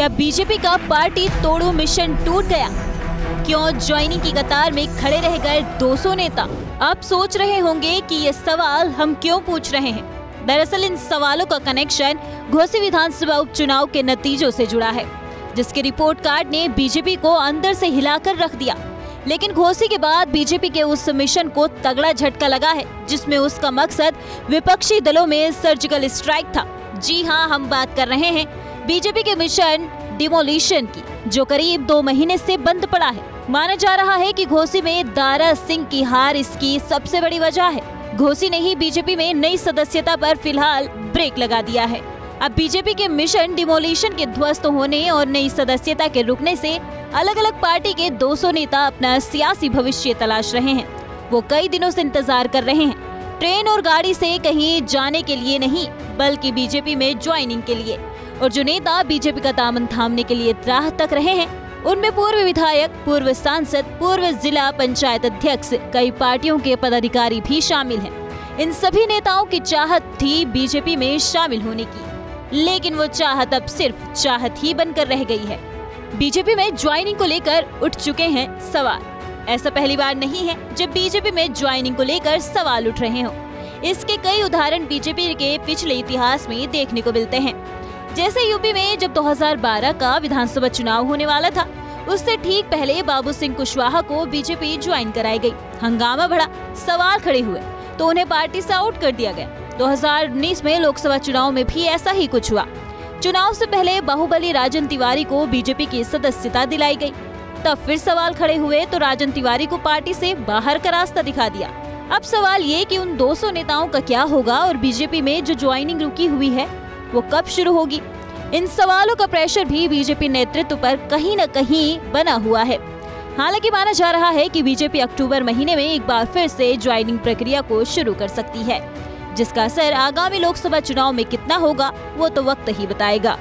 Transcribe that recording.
क्या बीजेपी का पार्टी तोड़ो मिशन टूट गया? क्यों ज्वाइनिंग की कतार में खड़े रह गए 200 नेता? आप सोच रहे होंगे कि ये सवाल हम क्यों पूछ रहे हैं? दरअसल इन सवालों का कनेक्शन घोसी विधानसभा उपचुनाव के नतीजों से जुड़ा है, जिसके रिपोर्ट कार्ड ने बीजेपी को अंदर से हिलाकर रख दिया। लेकिन घोसी के बाद बीजेपी के उस मिशन को तगड़ा झटका लगा है, जिसमें उसका मकसद विपक्षी दलों में सर्जिकल स्ट्राइक था। जी हाँ हम बात कर रहे हैं। बीजेपी के मिशन डिमोलिशन की, जो करीब दो महीने से बंद पड़ा है। माना जा रहा है कि घोसी में दारा सिंह की हार इसकी सबसे बड़ी वजह है। घोसी ने ही बीजेपी में नई सदस्यता पर फ़िलहाल ब्रेक लगा दिया है। अब बीजेपी के मिशन डिमोलिशन के ध्वस्त होने और नई सदस्यता के रुकने से अलग अलग पार्टी के 200 नेता अपना सियासी भविष्य तलाश रहे हैं। वो कई दिनों से इंतज़ार कर रहे हैं। ट्रेन और गाड़ी से कहीं जाने के लिए नहीं, बल्कि बीजेपी में ज्वाइनिंग के लिए। और जो नेता बीजेपी का दामन थामने के लिए राह तक रहे हैं, उनमें पूर्व विधायक, पूर्व सांसद, पूर्व जिला पंचायत अध्यक्ष, कई पार्टियों के पदाधिकारी भी शामिल हैं। इन सभी नेताओं की चाहत थी बीजेपी में शामिल होने की, लेकिन वो चाहत अब सिर्फ़ चाहत ही बनकर रह गई है। बीजेपी में ज्वाइनिंग को लेकर उठ चुके हैं सवाल। ऐसा पहली बार नहीं है जब बीजेपी में ज्वाइनिंग को लेकर सवाल उठ रहे हो। इसके कई उदाहरण बीजेपी के पिछले इतिहास में देखने को मिलते हैं। जैसे यूपी में जब 2012 का विधानसभा चुनाव होने वाला था, उससे ठीक पहले बाबू सिंह कुशवाहा को बीजेपी ज्वाइन कराई गई। हंगामा बढ़ा, सवाल खड़े हुए तो उन्हें पार्टी से आउट कर दिया गया। 2019 में लोकसभा चुनाव में भी ऐसा ही कुछ हुआ। चुनाव से पहले बाहुबली राजन तिवारी को बीजेपी की सदस्यता दिलाई गई। तब फिर सवाल खड़े हुए तो राजन तिवारी को पार्टी से बाहर का रास्ता दिखा दिया। अब सवाल ये कि उन 200 नेताओं का क्या होगा और बीजेपी में जो ज्वाइनिंग रुकी हुई है वो कब शुरू होगी? इन सवालों का प्रेशर भी बीजेपी नेतृत्व पर कहीं न कहीं बना हुआ है। हालाँकि माना जा रहा है कि बीजेपी अक्टूबर महीने में एक बार फिर से ज्वाइनिंग प्रक्रिया को शुरू कर सकती है, जिसका असर आगामी लोकसभा चुनाव में कितना होगा, वो तो वक्त ही बताएगा।